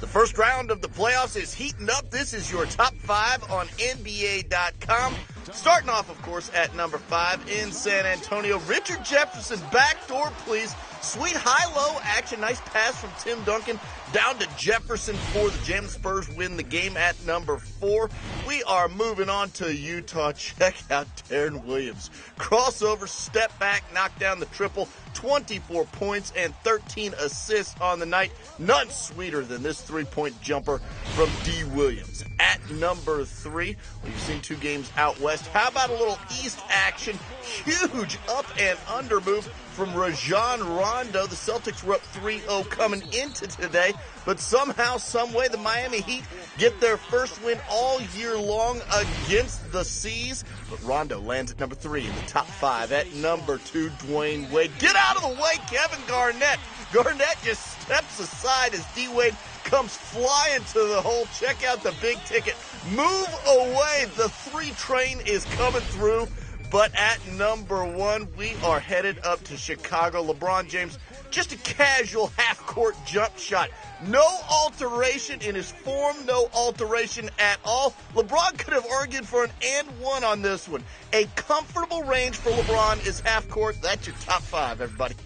The first round of the playoffs is heating up. This is your top five on NBA.com. Starting off, of course, at number five in San Antonio. Richard Jefferson, backdoor, please. Sweet high-low action. Nice pass from Tim Duncan down to Jefferson for the Jam. Spurs win the game at number four. We are moving on to Utah. Check out Deron Williams. Crossover, step back, knock down the triple. 24 points and 13 assists on the night. None sweeter than this three-point jumper from D. Williams. At number three, we've seen two games out west. How about a little east action? Huge up and under move from Rajon Rondo. The Celtics were up 3-0 coming into today, but somehow, someway, the Miami Heat get their first win all year long against the C's. But Rondo lands at number three in the top five. At number two, Dwyane Wade. Get out of the way, Kevin Garnett. Garnett just steps aside as D Wade comes flying to the hole. Check out the big ticket. Move away. The three train is coming through. But at number one, we are headed up to Chicago. LeBron James, just a casual half court jump shot. No alteration in his form, no alteration at all. LeBron could have argued for an and one on this one. A comfortable range for LeBron is half court. That's your top five, everybody.